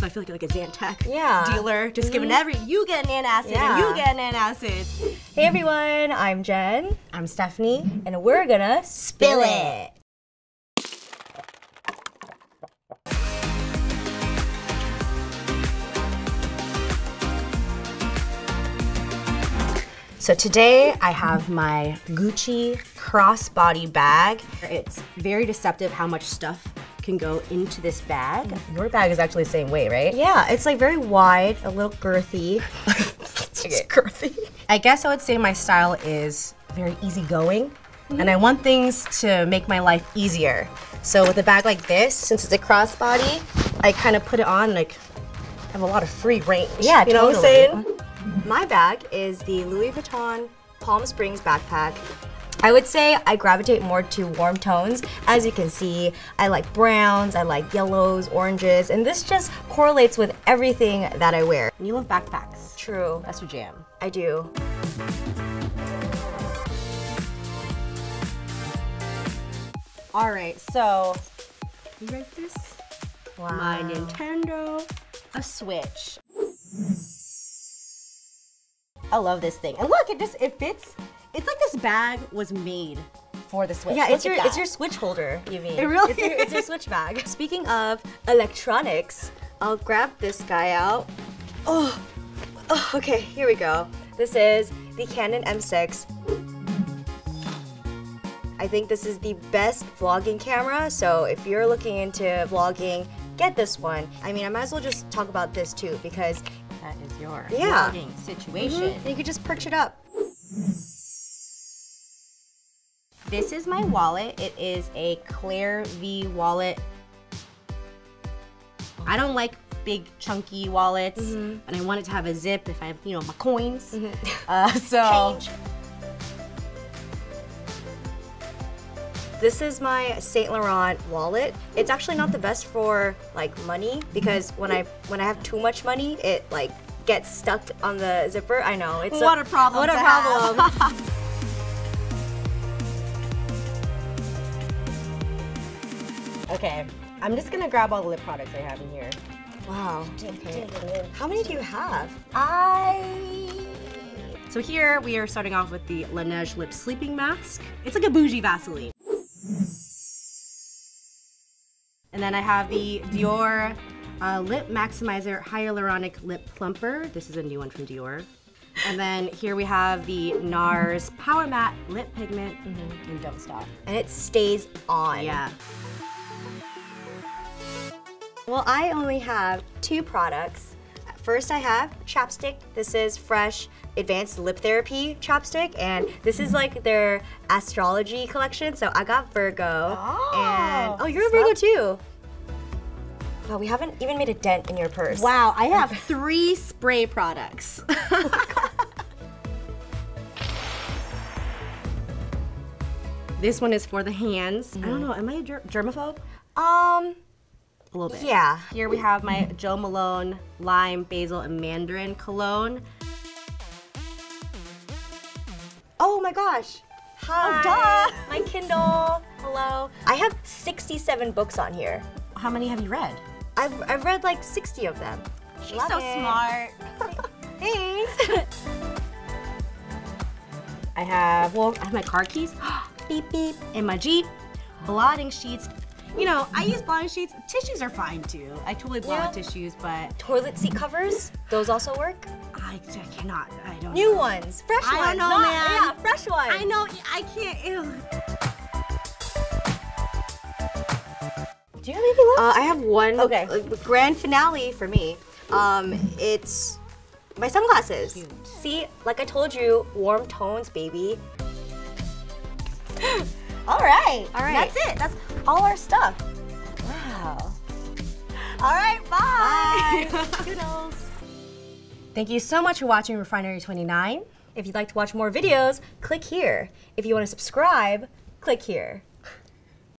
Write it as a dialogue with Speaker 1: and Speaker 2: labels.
Speaker 1: So I feel like like a Zantac
Speaker 2: Yeah. Mm-hmm.
Speaker 1: dealer, just giving every you get an antacid and you get an antacid.
Speaker 2: Hey everyone, I'm Jenn. I'm Stephanie, and we're gonna spill it. So today I have my Gucci crossbody bag.
Speaker 1: It's very deceptive how much stuff can go into this bag.
Speaker 2: Your bag is actually the same way, right? Yeah, it's like very wide, a little girthy.
Speaker 1: It's girthy. I guess I would say my style is very easygoing, and I want things to make my life easier.
Speaker 2: So with a bag like this, since it's a crossbody,
Speaker 1: I kind of put it on like have a lot of free range.
Speaker 2: Yeah,
Speaker 1: you know what I'm saying?
Speaker 2: My bag is the Louis Vuitton Palm Springs backpack. I would say I gravitate more to warm tones. As you can see, I like browns, I like yellows, oranges, and this just correlates with everything that I wear.
Speaker 1: You love backpacks.
Speaker 2: True,
Speaker 1: That's your jam.
Speaker 2: I do.
Speaker 1: All right, so you ready for this?
Speaker 2: Wow.
Speaker 1: My Nintendo, a Switch. I love this thing. And look, it just it fits. It's like this bag was made for the Switch.
Speaker 2: Yeah,
Speaker 1: Look
Speaker 2: it's your it's your switch holder, you mean.
Speaker 1: It really
Speaker 2: it's your, it's your switch bag. Speaking of electronics, I'll grab this guy out. Oh, oh, okay, here we go. This is the Canon M6. I think this is the best vlogging camera, so if you're looking into vlogging, get this one. I mean, I might as well just talk about this too because
Speaker 1: that is your
Speaker 2: Yeah.
Speaker 1: vlogging mm-hmm. situation.
Speaker 2: you could just perch it up.
Speaker 1: This is my wallet. It is a Clare V wallet. I don't like big chunky wallets,
Speaker 2: Mm-hmm.
Speaker 1: and I want it to have a zip if I have, you know, my coins. Uh, so
Speaker 2: Change. This is my Saint Laurent wallet. It's actually not the best for like money because when I when I have too much money, it like gets stuck on the zipper. I know it's
Speaker 1: What a problem
Speaker 2: What a problem.
Speaker 1: okay, I'm just gonna grab all the lip products I have in here.
Speaker 2: wow. Okay. How many do you have?
Speaker 1: I. So here we are starting off with the Laneige Lip Sleeping Mask. It's like a bougie Vaseline. And then I have the Dior uh, Lip Maximizer Hyaluronic Lip Plumper. This is a new one from Dior. And then here we have the NARS Power Matte Lip Pigment Mhm. and Don't Stop.
Speaker 2: And it stays on.
Speaker 1: Yeah.
Speaker 2: Well, I only have two products. First, I have chapstick. This is Fresh Advanced Lip Therapy chapstick, and this is like their astrology collection. So I got Virgo,
Speaker 1: Oh,
Speaker 2: and oh, you're a Virgo too. Wow, we haven't even made a dent in your purse.
Speaker 1: Wow, I have three spray products. this one is for the hands. I don't know, am I a ger- germaphobe?
Speaker 2: Um,
Speaker 1: A little bit.
Speaker 2: yeah.
Speaker 1: Here we have my Jo Malone Lime, Basil, and Mandarin cologne.
Speaker 2: Oh my gosh. Hi.
Speaker 1: Oh, duh.
Speaker 2: My Kindle. Hello. I have 67 books on here.
Speaker 1: How many have you read?
Speaker 2: I've, I've read like 60 of them.
Speaker 1: She's
Speaker 2: Love
Speaker 1: so
Speaker 2: it.
Speaker 1: smart.
Speaker 2: Thanks.
Speaker 1: I have, well, I have my car keys, beep beep, in my Jeep, blotting sheets. You know, I use blotting sheets. Tissues are fine too. I totally blot
Speaker 2: Yeah.
Speaker 1: tissues, but
Speaker 2: Toilet seat covers. Those also work.
Speaker 1: I, I cannot. I don't
Speaker 2: New
Speaker 1: know.
Speaker 2: ones, fresh
Speaker 1: I don't
Speaker 2: ones.
Speaker 1: know,
Speaker 2: not-
Speaker 1: man.
Speaker 2: Yeah, fresh ones.
Speaker 1: I know, I can't. Ew.
Speaker 2: Do you have anything left?
Speaker 1: Uh, I have one
Speaker 2: Okay.
Speaker 1: grand finale for me.
Speaker 2: um, it's my sunglasses. See, like I told you, warm tones, baby. all right.
Speaker 1: All right.
Speaker 2: That's it. That's all our stuff. Wow. All right. Bye.
Speaker 1: Bye.
Speaker 2: Toodles.
Speaker 1: Thank you so much for watching Refinery 29.
Speaker 2: If you'd like to watch more videos, click here. If you want to subscribe, click here.